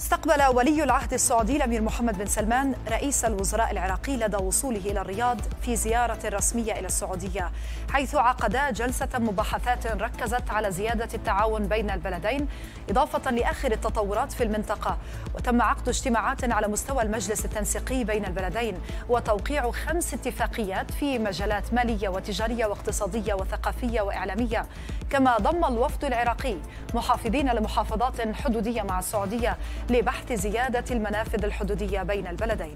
استقبل ولي العهد السعودي الأمير محمد بن سلمان رئيس الوزراء العراقي لدى وصوله إلى الرياض في زيارة رسمية إلى السعودية حيث عقدا جلسة مباحثات ركزت على زيادة التعاون بين البلدين إضافة لآخر التطورات في المنطقة. وتم عقد اجتماعات على مستوى المجلس التنسيقي بين البلدين وتوقيع خمس اتفاقيات في مجالات مالية وتجارية واقتصادية وثقافية وإعلامية. كما ضم الوفد العراقي محافظين لمحافظات حدودية مع السعودية لبحث زيادة المنافذ الحدودية بين البلدين.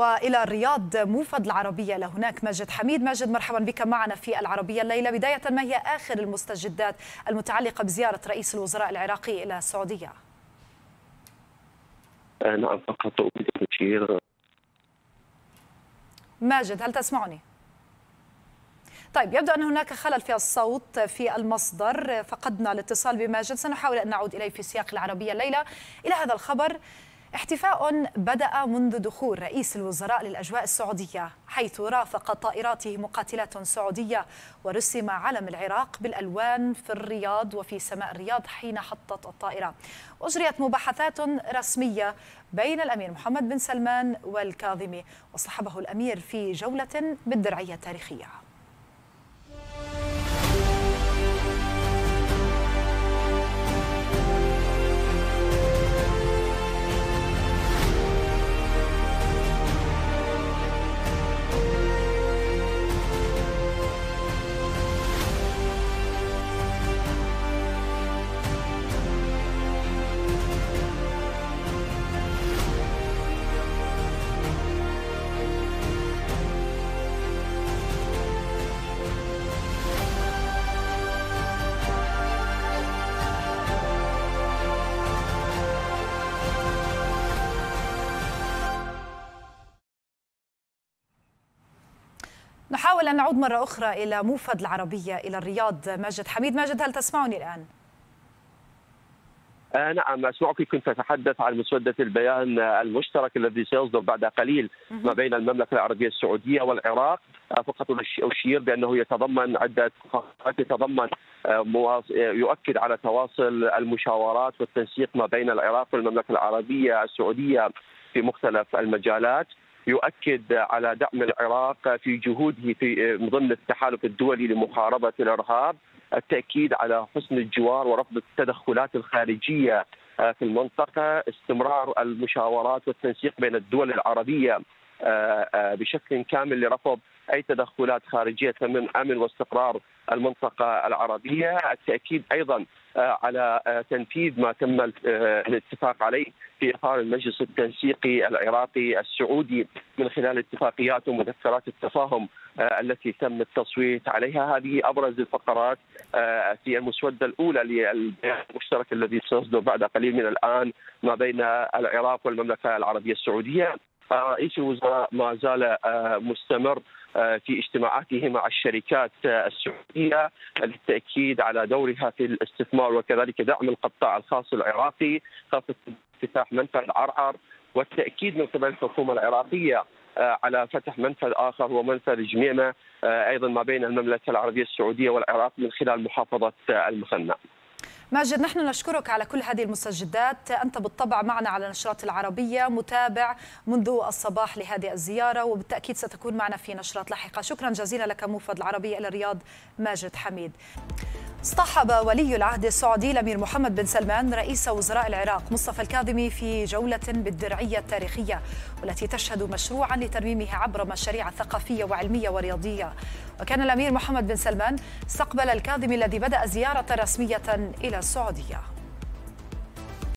والى الرياض موفد العربية لهناك ماجد حميد ماجد مرحبا بك معنا في العربية الليلة. بداية ما هي آخر المستجدات المتعلقة بزيارة رئيس الوزراء العراقي إلى السعودية؟ نعم فقط أريد أن أشير. ماجد هل تسمعني؟ طيب يبدو أن هناك خلل في الصوت في المصدر. فقدنا الاتصال بماجد. سنحاول أن نعود إليه في سياق العربية الليلة. إلى هذا الخبر احتفاء بدأ منذ دخول رئيس الوزراء للأجواء السعودية حيث رافق طائراته مقاتلات سعودية ورسم علم العراق بالألوان في الرياض وفي سماء الرياض حين حطت الطائرة. أجريت مباحثات رسمية بين الأمير محمد بن سلمان والكاظمي وصحبه الأمير في جولة بالدرعية التاريخية. نحاول أن نعود مرة أخرى إلى موفد العربية إلى الرياض. ماجد حميد ماجد هل تسمعني الآن؟ آه نعم أسمعك. كنت أتحدث عن مسودة البيان المشترك الذي سيصدر بعد قليل ما بين المملكة العربية السعودية والعراق. آه فقط أشير بأنه يتضمن عدة يتضمن آه يؤكد على تواصل المشاورات والتنسيق ما بين العراق والمملكة العربية السعودية في مختلف المجالات. يؤكد على دعم العراق في جهوده في ضمن التحالف الدولي لمحاربة الإرهاب التأكيد على حسن الجوار ورفض التدخلات الخارجية في المنطقة استمرار المشاورات والتنسيق بين الدول العربية بشكل كامل لرفض أي تدخلات خارجية من أمن واستقرار المنطقة العربية. التأكيد أيضا على تنفيذ ما تم الاتفاق عليه في إطار المجلس التنسيقي العراقي السعودي من خلال اتفاقيات ومذكرات التفاهم التي تم التصويت عليها. هذه أبرز الفقرات في المسودة الأولى للبيان المشترك الذي سيصدر بعد قليل من الآن ما بين العراق والمملكة العربية السعودية. رئيس الوزراء؟ ما زال مستمر. في اجتماعاته مع الشركات السعودية للتأكيد على دورها في الاستثمار وكذلك دعم القطاع الخاص العراقي خاصة افتتاح منفذ عرعر والتأكيد من قبل الحكومة العراقية على فتح منفذ آخر هو منفذ جميمه أيضا ما بين المملكة العربية السعودية والعراق من خلال محافظة المثنى. ماجد نحن نشكرك على كل هذه المستجدات. أنت بالطبع معنا على نشرات العربية متابع منذ الصباح لهذه الزيارة وبالتأكيد ستكون معنا في نشرات لاحقة. شكرا جزيلا لك موفد العربية إلى الرياض ماجد حميد. اصطحب ولي العهد السعودي الأمير محمد بن سلمان رئيس وزراء العراق مصطفى الكاظمي في جولة بالدرعية التاريخية والتي تشهد مشروعا لترميمه عبر مشاريع ثقافية وعلمية ورياضية. وكان الأمير محمد بن سلمان استقبل الكاظمي الذي بدأ زيارة رسمية إلى السعودية.